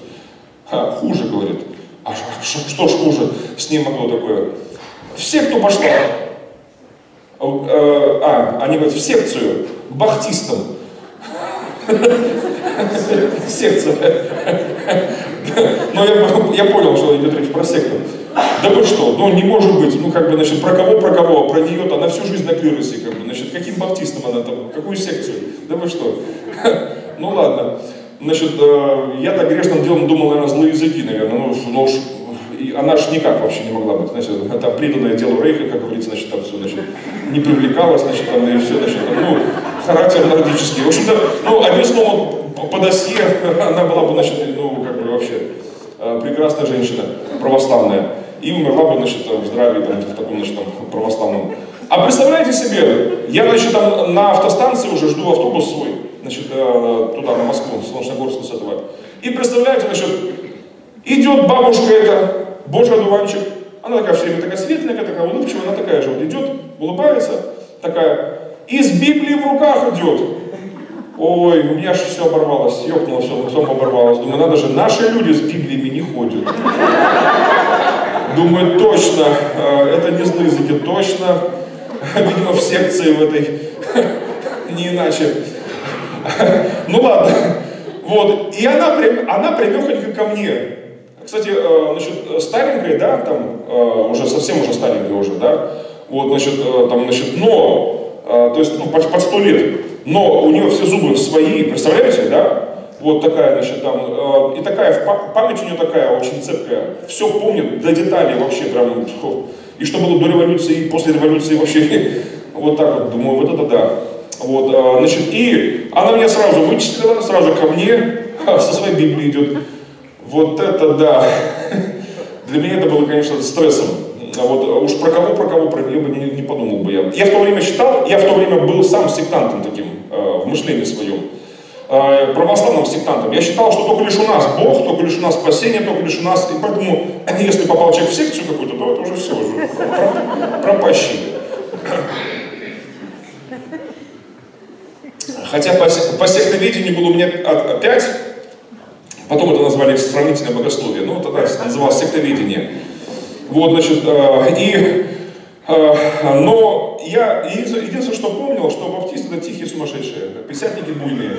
А, хуже, говорит. А что, что ж хуже с ней могло такое? Все, кто пошла, а, а, они говорят, в секцию, к бахтистам. [laughs] Секция. [laughs] Но я, понял, что идет речь про секту. Да вы что, ну не может быть, ну как бы, значит, про кого, про кого, про нее-то, она всю жизнь на клиросе, как бы, значит, каким баптистом она там, какую секцию, да вы что. [laughs] Ну ладно, значит, э, я так грешным делом думал, наверное, злые языки, наверное, ну, ну и она же никак вообще не могла быть, значит, там преданное делу Рейха, как говорится, значит, там все, значит, не привлекалась, значит, там, и все, значит, там, ну, характер нордический. В общем-то, ну, одним словом, по досье [laughs] она была бы, значит, ну, как бы вообще прекрасная женщина, православная, и умерла бы, значит, в здравии, там, в таком, значит, там, православном. А представляете себе, я, значит, там на автостанции уже жду автобус свой, значит, э, туда, на Москву, с Солнечногорска с этого. И представляете, значит, идет бабушка эта, Божий одуванчик, она такая все время такая светленькая, такая улыбчивая, она такая же вот идет, улыбается, такая, и с Библией в руках идет. Ой, у меня же все оборвалось, ёкнуло все, потом оборвалось. Думаю, надо же, наши люди с Библиями не ходят. Думаю, точно, э, это не злые языки, точно, видимо, в секции в этой, [laughs] не иначе. Ну ладно, вот, и она, она примехонько ко мне, кстати, э, насчет старенькой, да, там, э, уже совсем уже старенькой уже, да, вот, значит, там, значит, но, то есть, ну, под, 100 лет, но у нее все зубы свои, представляете, да, вот такая, значит, там, и такая, память у нее такая очень цепкая, все помнит до деталей вообще, прям, и что было до революции, и после революции вообще, [laughs] вот так вот, думаю, вот это да. Вот, значит, и она меня сразу вычислила, сразу ко мне, [laughs] со своей Библией идет, вот это да. [laughs] Для меня это было, конечно, стрессом. Вот а уж про кого, про кого, про нее бы не, не подумал бы я. Я в то время считал, я в то время был сам сектантом таким э, в мышлении своем. Э, православным сектантом. Я считал, что только лишь у нас Бог, только лишь у нас спасение, только лишь у нас... И поэтому, [clears throat] если попал человек в секцию какую-то, то это уже все, уже пропащий. Хотя по, по сектоведению было у меня опять Потом это назвали сравнительное богословие. Ну, тогда называлось сектоведение. Вот, значит, э, и, э, я единственное, что помнил, что баптисты это тихие сумасшедшие, писятники буйные.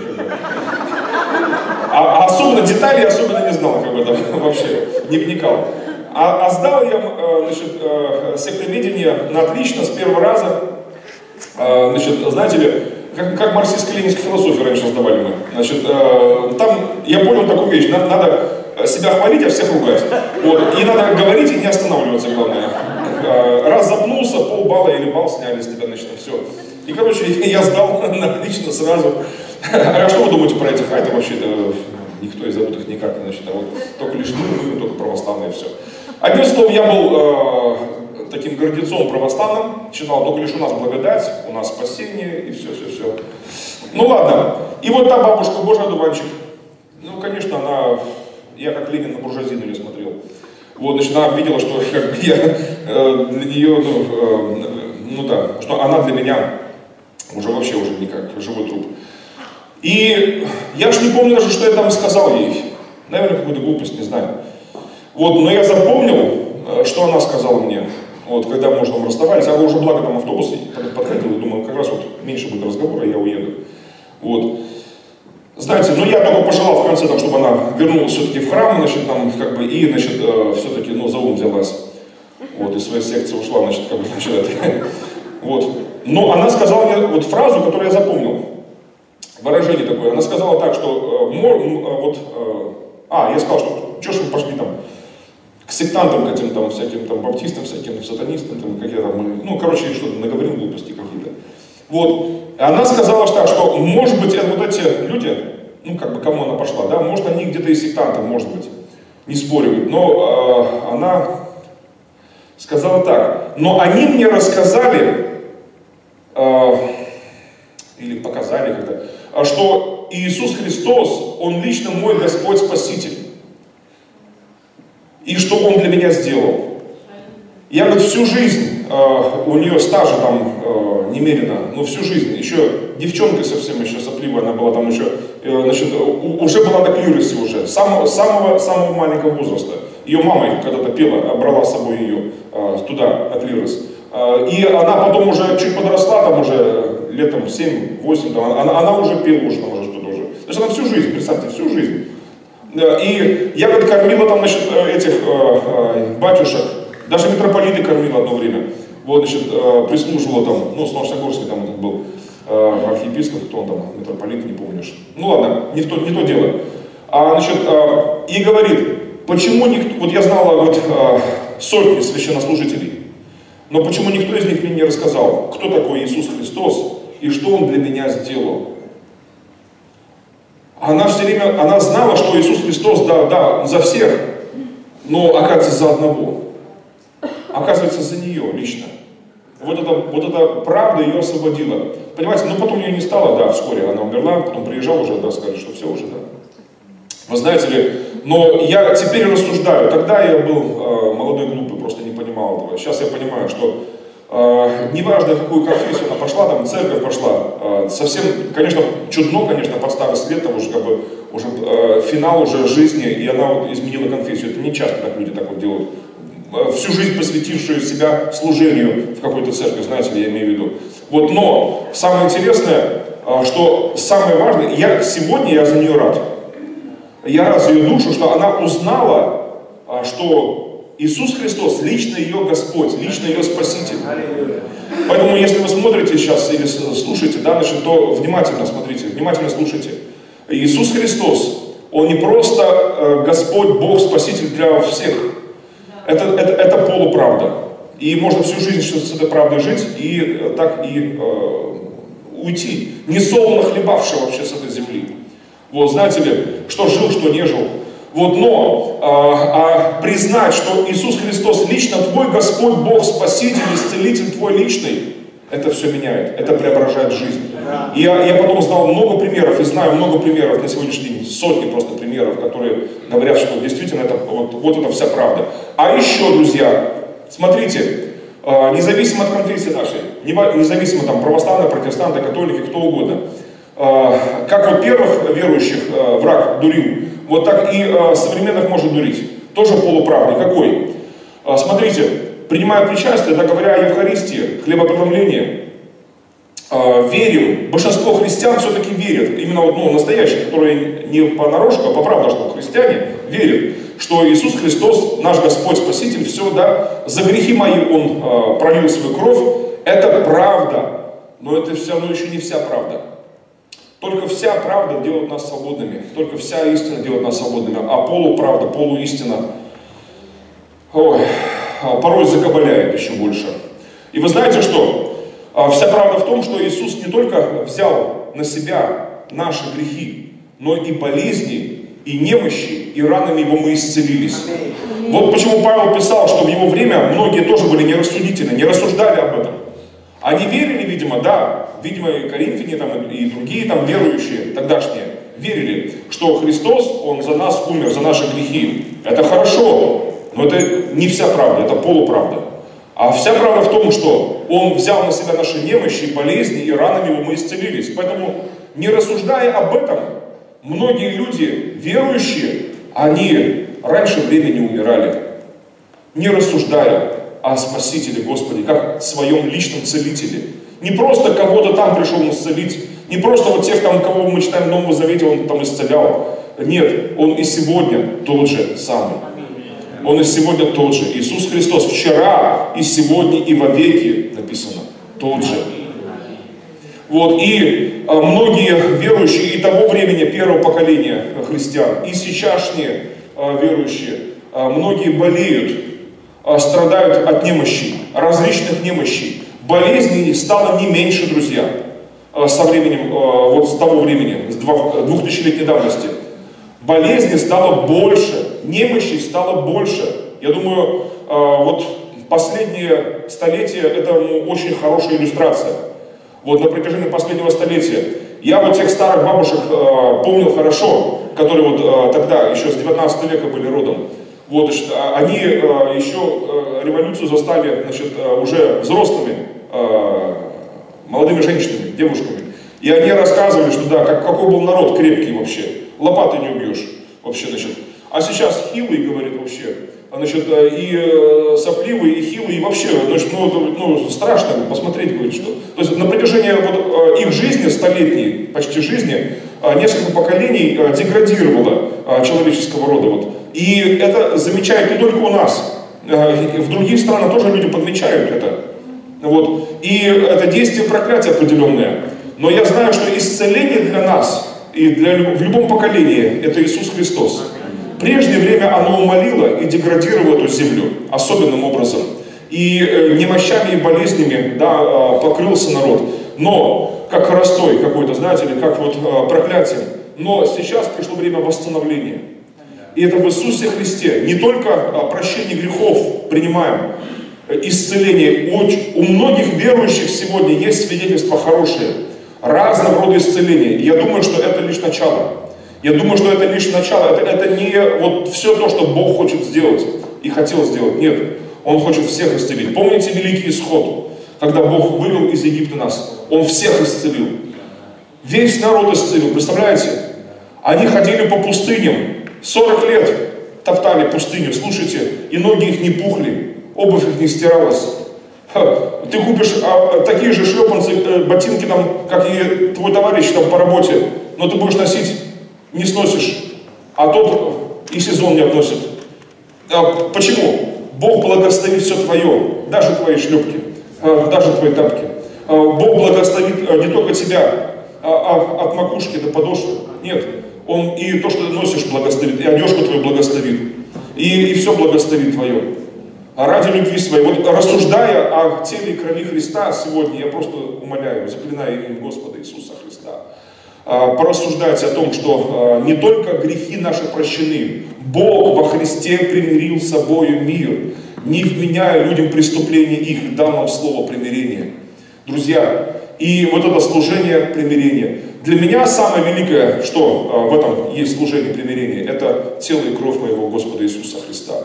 А, а особенно детали особенно не знал, как бы там [laughs] вообще, не вникал. А, а сдал я, э, значит, сектоведение на отлично с первого раза. Значит, знаете ли, как, как марксистско-ленинскую философию раньше сдавали мы. Значит, э, там я понял такую вещь, надо, надо себя хвалить, а всех ругать. Вот. И надо говорить и не останавливаться, главное. Э, раз запнулся, полбалла или бал сняли с тебя, значит, все. И, короче, [laughs] я сдал на [laughs] отлично сразу. А что вы думаете про этих хайтов вообще? Да, никто из зовут их никак, значит, а вот только лишь мы, мы только православные, все. Одним словом, я был э, таким гордецом православным, считал, только лишь у нас благодать, у нас спасение и все, все, все. Ну ладно. И вот та бабушка, божий одуванчик, ну, конечно, она, я как Ленин на буржуазину не смотрел. Вот, значит, она видела, что [laughs] как бы, я э, для нее, ну, э, ну да, что она для меня уже вообще уже никак, живой труп. И я же не помню даже, что я там сказал ей. Наверное, какую-то глупость, не знаю. Вот, но я запомнил, э, что она сказала мне. Вот, когда мы уже там расставались, а уже благо там автобус подходил, думаю, как раз вот меньше будет разговора, я уеду. Вот. Знаете, ну я только пожелал в конце, там, чтобы она вернулась все-таки в храм, значит, там, как бы, и, значит, э, все-таки, ну, за ум взялась. Вот, из своей секции ушла, значит, как бы, значит, это. [laughs] Вот. Но она сказала мне вот фразу, которую я запомнил. Выражение такое. Она сказала так, что, э, э, вот, э, а, я сказал, что, что ж мы пошли там, к сектантам, к этим там всяким там баптистам, всяким сатанистам, там какие там, ну, короче, что-то наговорил глупости какие-то. Вот. Она сказала что, что, может быть, это вот эти люди, ну, как бы, кому она пошла, да, может, они где-то и сектанты, может быть, не спорю, но э, она сказала так, но они мне рассказали, э, или показали как-то, что Иисус Христос, Он лично мой Господь Спаситель и что он для меня сделал. Я вот всю жизнь, э, у нее стажа там э, немерено, ну всю жизнь, еще девчонка совсем еще сопливая она была, там еще, э, значит, уже была до клироси уже, самого, самого, самого маленького возраста. Ее мама когда-то пела, брала с собой ее э, туда, от клирос. Э, и она потом уже чуть подросла, там уже летом 7-8, она, она уже пела уже, там уже что-то уже. То есть она всю жизнь, представьте, всю жизнь. И я говорит, кормила там, значит, этих э, батюшек, даже митрополиты кормила одно время. Вот, значит, прислуживала там, ну, с Новосогорской там этот был архиепископ, кто он там, митрополит, не помнишь. Ну ладно, не, то, не то дело. А, значит, и говорит, почему никто, вот я знала вот э, сотни священнослужителей, но почему никто из них мне не рассказал, кто такой Иисус Христос и что Он для меня сделал. Она все время, она знала, что Иисус Христос, да, да, за всех, но оказывается за одного. Оказывается за нее лично. Вот эта, вот эта правда ее освободила. Понимаете, но потом ее не стало, да, вскоре она умерла, потом приезжал уже, да, сказали, что все уже, да. Вы знаете ли, но я теперь рассуждаю, тогда я был э, молодой глупый, просто не понимал этого. Сейчас я понимаю, что э, неважно, какую конфессию она пошла, там церковь пошла, э, совсем, конечно, чудно, конечно, под старость лет, там уже как бы уже э, финал уже жизни, и она вот изменила конфессию. Это не часто так люди так вот делают. Э, всю жизнь посвятившую себя служению в какой-то церкви, знаете ли, я имею в виду. Вот, но самое интересное, э, что самое важное, я сегодня я за нее рад. Я рад за ее душу, что она узнала, э, что Иисус Христос, лично ее Господь, лично ее Спаситель. Поэтому, если вы смотрите сейчас или слушаете, да, значит, то внимательно смотрите, внимательно слушайте. Иисус Христос, Он не просто э, Господь, Бог, Спаситель для всех. Это, это, это полуправда. И можно всю жизнь с этой правдой жить и э, так и э, уйти. Не солоно хлебавший вообще с этой земли. Вот знаете ли, что жил, что не жил. Вот, но а, а признать, что Иисус Христос лично твой Господь, Бог, Спаситель, Исцелитель твой личный, это все меняет, это преображает жизнь. И я, я потом знал много примеров, и знаю много примеров на сегодняшний день, сотни просто примеров, которые говорят, что действительно это, вот, вот это вся правда. А еще, друзья, смотрите, а, независимо от конфессии нашей, независимо там православные, протестанты, католики, кто угодно, как вот первых верующих а, враг дурил, вот так и э, современных может дурить. Тоже полуправный. Какой? Смотрите, принимая причастие, да, говоря о Евхаристии, хлебопреломлении, верим, большинство христиан все-таки верят, именно вот, ну, настоящие, которые не понарошку, а по правде, что христиане, верят, что Иисус Христос, наш Господь Спаситель, все, да, за грехи мои Он пролил свою кровь, это правда, но это все равно еще не вся правда. Только вся правда делает нас свободными. Только вся истина делает нас свободными. А полуправда, полуистина, ой, а, порой закабаляет еще больше. И вы знаете что? А, вся правда в том, что Иисус не только взял на себя наши грехи, но и болезни, и немощи, и ранами его мы исцелились. Вот почему Павел писал, что в его время многие тоже были нерассудительны, не рассуждали об этом. Они верили, видимо, да, видимо, и коринфяне там, и другие там верующие тогдашние верили, что Христос, Он за нас умер, за наши грехи. Это хорошо, но это не вся правда, это полуправда. А вся правда в том, что Он взял на себя наши немощи, болезни, и ранами мы исцелились. Поэтому, не рассуждая об этом, многие люди, верующие, они раньше времени умирали, не рассуждая о Спасителе Господе, как своем личном целителе. Не просто кого-то там пришел исцелить, не просто вот тех, там, кого мы читаем в Новом Завете, он там исцелял. Нет, он и сегодня тот же самый. Он и сегодня тот же. Иисус Христос вчера и сегодня и во веки написано тот же. Вот, и а, многие верующие и того времени, первого поколения христиан, и сейчасшние а, верующие, а, многие болеют, страдают от немощей, различных немощей. Болезней стало не меньше, друзья, а, со временем, а, вот с того времени, с двухтысячелетней давности. Болезней стало больше, немощей стало больше. Я думаю, а, вот последние столетия это очень хорошая иллюстрация. Вот на протяжении последнего столетия. Я вот тех старых бабушек помнил хорошо, которые вот тогда, еще с 19 века были родом. Вот, значит, они еще революцию застали значит, уже взрослыми, молодыми женщинами, девушками. И они рассказывали, что да, как, какой был народ крепкий вообще. Лопатой не убьешь вообще, значит. А сейчас хилый, говорит, вообще. Значит, э, и э, сопливый, и хилый, и вообще, значит, ну, ну, страшно посмотреть, говорит, что. То есть на протяжении вот э, их жизни, столетней почти жизни, несколько поколений деградировало человеческого рода. Вот. И это замечают не только у нас. В других странах тоже люди подмечают это. Вот. И это действие проклятия определенное. Но я знаю, что исцеление для нас и для, в любом поколении это Иисус Христос. В прежнее время оно умолило и деградировало эту землю особенным образом. И э, немощами и болезнями да, э, покрылся народ. Но, как хоростой какой-то, знаете, или как вот э, проклятием. Но сейчас пришло время восстановления. И это в Иисусе Христе. Не только э, прощение грехов принимаем, исцеление. У, у многих верующих сегодня есть свидетельства хорошие, разного рода исцеления. И я думаю, что это лишь начало. Я думаю, что это лишь начало. Это, это не вот все то, что Бог хочет сделать и хотел сделать. Нет, Он хочет всех исцелить. Помните Великий Исход, когда Бог вывел из Египта нас? Он всех исцелил. Весь народ исцелил. Представляете? Они ходили по пустыням. 40 лет топтали пустыню, слушайте, и ноги их не пухли обувь их не стиралась. Ты купишь а, такие же шлепанцы, э, ботинки, там, как и твой товарищ там, по работе, но ты будешь носить, не сносишь, а тот и сезон не относит. А, почему? Бог благословит все твое, даже твои шлепки, даже твои тапки. А, Бог благословит не только тебя, а, а, от макушки до подошвы. Нет, Он и то, что ты носишь, благословит, и одежку твою благословит, и, и все благословит твое ради любви своей. Вот рассуждая о теле и крови Христа сегодня, я просто умоляю, заклинаю именем Господа Иисуса Христа, а, порассуждайте о том, что а, не только грехи наши прощены, Бог во Христе примирил с собою мир, не вменяя людям преступления их, дал нам слово примирения. Друзья, и вот это служение примирения. Для меня самое великое, что а, в этом есть служение примирения, это тело и кровь моего Господа Иисуса Христа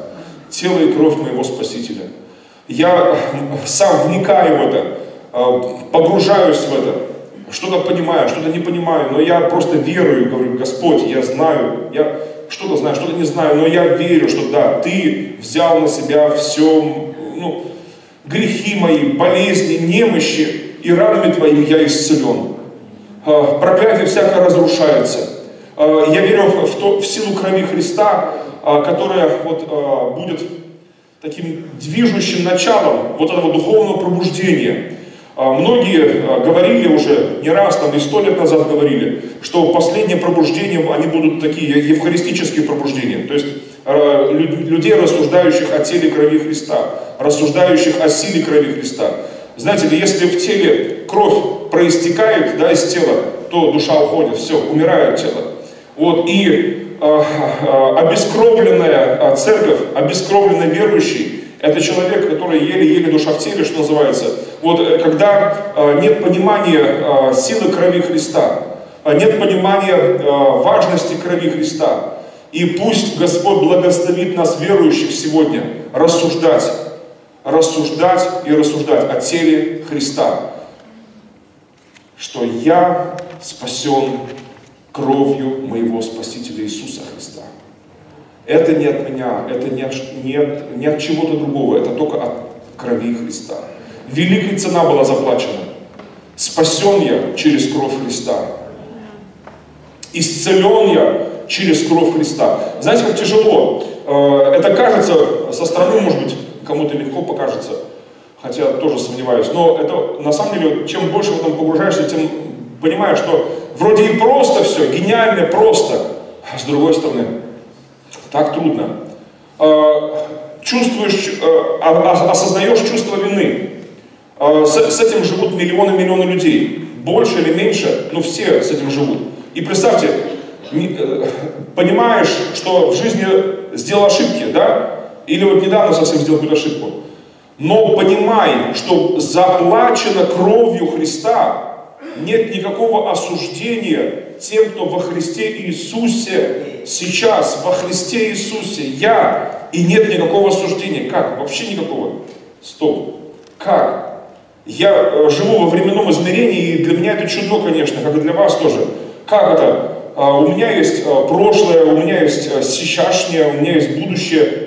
тело и кровь моего Спасителя. Я сам вникаю в это, а, погружаюсь в это, что-то понимаю, что-то не понимаю, но я просто верую, говорю, Господь, я знаю, я что-то знаю, что-то не знаю, но я верю, что да, Ты взял на себя все, ну, грехи мои, болезни, немощи, и ранами Твоими я исцелен. А, проклятие всякое разрушается. А, я верю в, то, в силу крови Христа, а, которая вот будет таким движущим началом вот этого духовного пробуждения. Многие говорили уже, не раз, там и сто лет назад говорили, что последнее пробуждение, они будут такие евхаристические пробуждения. То есть людей, рассуждающих о теле крови Христа, рассуждающих о силе крови Христа. Знаете ли, если в теле кровь проистекает да, из тела, то душа уходит, все, умирает тело. Вот, и э, э, обескровленная э, церковь, обескровленный верующий, это человек, который еле-еле душа в теле, что называется. Вот э, когда э, нет понимания э, силы крови Христа, нет понимания э, важности крови Христа, и пусть Господь благословит нас, верующих, сегодня рассуждать, рассуждать и рассуждать о теле Христа, что я спасен кровью моего Спасителя Иисуса Христа. Это не от меня, это не от, не от, не от чего-то другого, это только от крови Христа. Великая цена была заплачена. Спасен я через кровь Христа. Исцелен я через кровь Христа. Знаете, как тяжело? Э, это кажется, со стороны, может быть, кому-то легко покажется, хотя тоже сомневаюсь. Но это, на самом деле, чем больше в этом погружаешься, тем понимаешь, что вроде и просто все, гениально, просто, а с другой стороны, так трудно. Э, чувствуешь, э, осознаешь чувство вины. С, с этим живут миллионы-миллионы людей. Больше или меньше, но все с этим живут. И представьте, Э, понимаешь, что в жизни сделал ошибки, да? Или вот недавно совсем сделал какую-то ошибку. Но понимай, что заплачено кровью Христа, нет никакого осуждения тем, кто во Христе Иисусе сейчас, во Христе Иисусе, я, и нет никакого осуждения. Как? Вообще никакого. Стоп. Как? Я э, живу во временном измерении, и для меня это чудно, конечно, как и для вас тоже. Как это? А, у меня есть а, прошлое, у меня есть а, сейчасшнее, у меня есть будущее,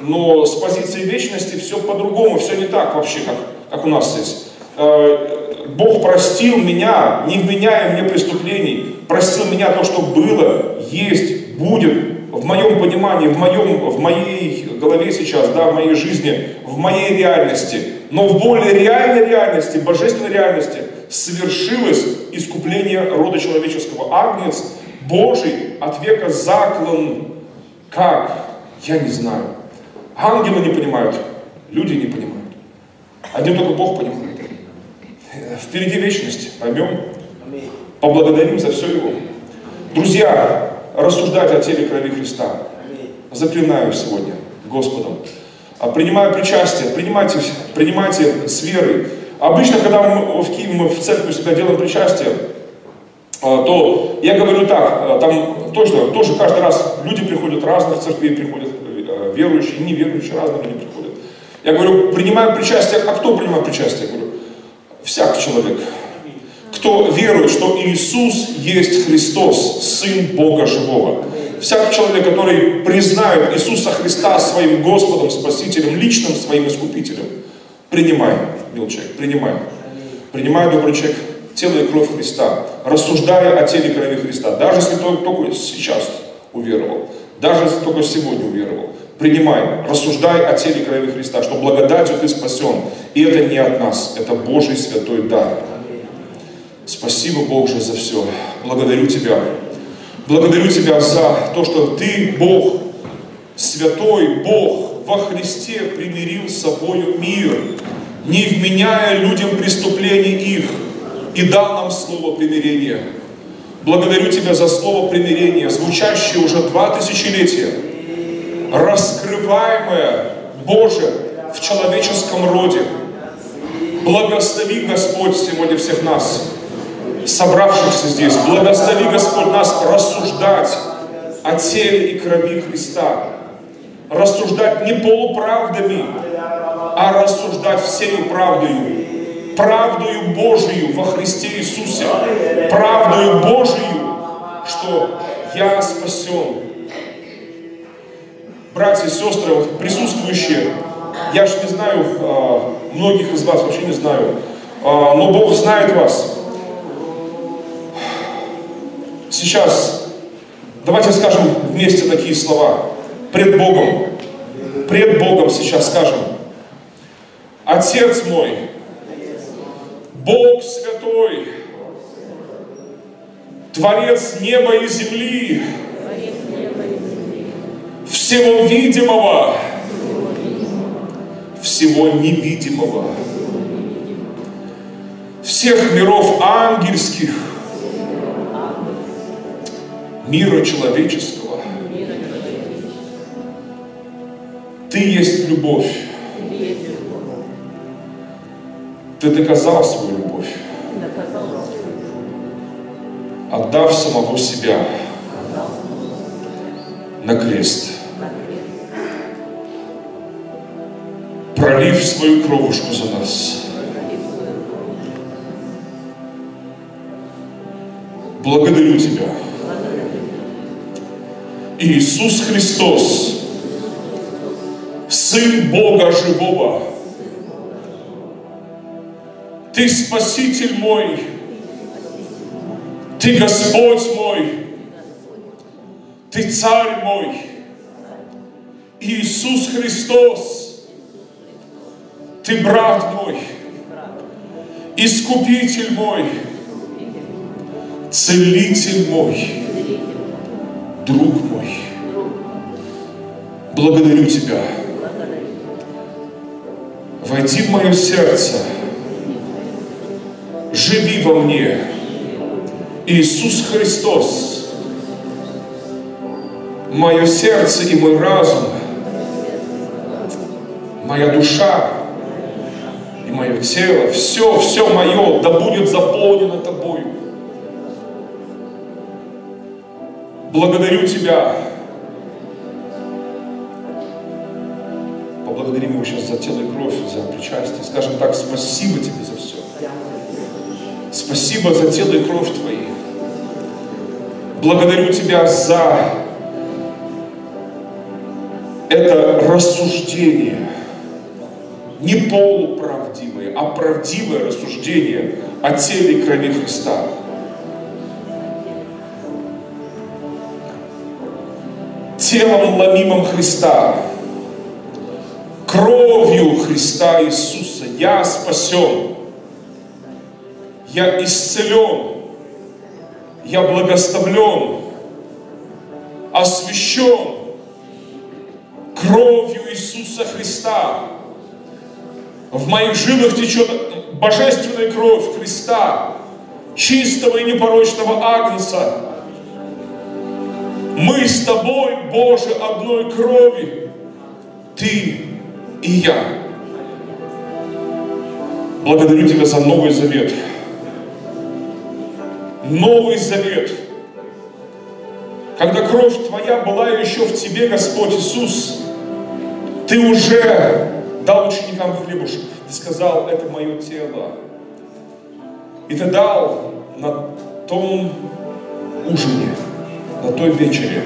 но с позиции вечности все по-другому, все не так вообще, как, как у нас здесь. Бог простил меня, не вменяя мне преступлений, простил меня то, что было, есть, будет, в моем понимании, в, моем, в моей голове сейчас, да, в моей жизни, в моей реальности, но в более реальной реальности, божественной реальности совершилось искупление рода человеческого. Агнец Божий от века заклан. Как? Я не знаю. Ангелы не понимают, люди не понимают. Один только Бог понимает. Впереди вечность. Поймем. Поблагодарим за все Его. Друзья, рассуждать о теле крови Христа. Заклинаю сегодня Господом. А принимаю причастие, принимайте, принимайте с верой. Обычно, когда мы в Киеве, мы в церкви всегда делаем причастие, а, то я говорю так, а, там точно, тоже каждый раз люди приходят, разных церквей приходят, верующие, неверующие, разные люди приходят. Я говорю, принимаю причастие, а кто принимает причастие? Я говорю, всякий человек. Кто верует, что Иисус есть Христос, Сын Бога Живого. Всякий человек, который признает Иисуса Христа своим Господом, Спасителем, личным своим Искупителем. Принимай, мил человек, принимай. Принимай, добрый человек, тело и кровь Христа, рассуждая о теле и крови Христа, даже если только сейчас уверовал, даже если только сегодня уверовал, принимай, рассуждай о теле крови Христа, что благодатью ты спасен. И это не от нас, это Божий святой дар. Спасибо, Бог же, за все. Благодарю Тебя. Благодарю Тебя за то, что Ты, Бог, святой Бог, во Христе примирил с собою мир, не вменяя людям преступлений их, и дал нам слово примирения. Благодарю Тебя за слово примирения, звучащее уже два тысячелетия, раскрываемое, Боже, в человеческом роде. Благослови, Господь, сегодня всех нас, собравшихся здесь. Благослови, Господь, нас рассуждать о теле и крови Христа. Рассуждать не полуправдами, а рассуждать всей правдою правдою Божию во Христе Иисусе, правдою Божию, что я спасен. Братья сестры, вот присутствующие, я же не знаю, а, многих из вас вообще не знаю, а, но Бог знает вас. Сейчас давайте скажем вместе такие слова. Пред Богом, пред Богом сейчас скажем. Отец мой, Бог святой, Творец неба и земли, всего видимого, всего невидимого, всех миров ангельских. Мира человеческого. Ты есть любовь. Ты доказал свою любовь, отдав самого себя на крест, пролив свою кровушку за нас. Благодарю Тебя. Иисус Христос, Сын Бога Живого, Ты Спаситель мой, Ты Господь мой, Ты Царь мой, Иисус Христос, Ты брат мой, Искупитель мой, Целитель мой, друг мой. Благодарю Тебя. Войди в мое сердце. Живи во мне. Иисус Христос. Мое сердце и мой разум, моя душа мое тело, все, все мое, да будет заполнено Тобою. Благодарю Тебя. Поблагодарим Его сейчас за тело и кровь, за причастие. Скажем так, спасибо Тебе за все. Спасибо за тело и кровь Твои. Благодарю Тебя за это рассуждение, не полуправдивое, а правдивое рассуждение о теле и крови Христа. телом ломимым Христа, кровью Христа Иисуса я спасен, я исцелен, я благословлен, освящен кровью Иисуса Христа. В моих жилах течет божественная кровь Христа, чистого и непорочного Агнца, мы с тобой, Боже, одной крови, ты и я. Благодарю Тебя за Новый Завет. Новый Завет. Когда кровь Твоя была еще в Тебе, Господь Иисус, Ты уже дал ученикам хлебушек. Ты сказал, это мое тело. И Ты дал на том ужине на той вечере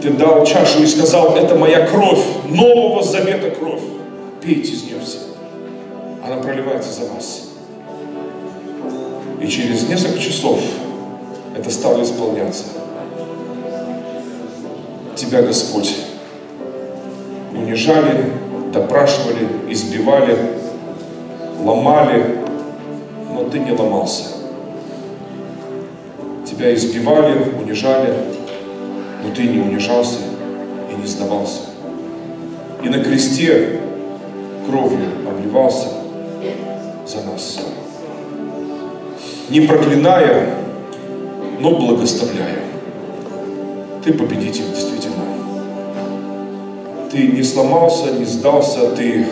ты дал чашу и сказал, это моя кровь, нового завета кровь. Пейте из нее все. Она проливается за вас. И через несколько часов это стало исполняться. Тебя, Господь, унижали, допрашивали, избивали, ломали, но ты не ломался. Тебя избивали, унижали, но ты не унижался и не сдавался. И на кресте кровью обливался за нас. Не проклиная, но благословляя. Ты победитель, действительно. Ты не сломался, не сдался, ты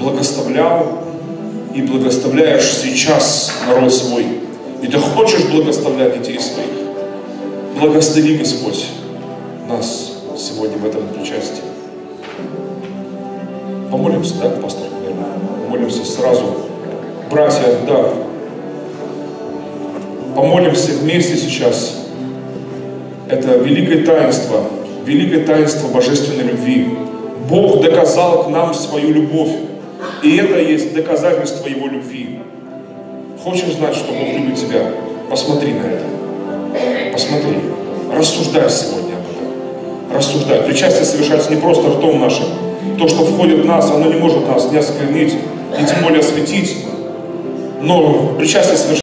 благословлял и благословляешь сейчас народ свой и ты хочешь благословлять детей своих, благослови, Господь, нас сегодня в этом причастии. Помолимся, да, пастор? Помолимся сразу. Братья, да. Помолимся вместе сейчас. Это великое таинство, великое таинство божественной любви. Бог доказал к нам свою любовь. И это есть доказательство Его любви. Хочешь знать, что Бог любит тебя? Посмотри на это. Посмотри. Рассуждай сегодня об этом. Рассуждай. Причастие совершается не просто ртом нашим. То, что входит в нас, оно не может нас не осквернить, и тем более осветить. Но причастие совершается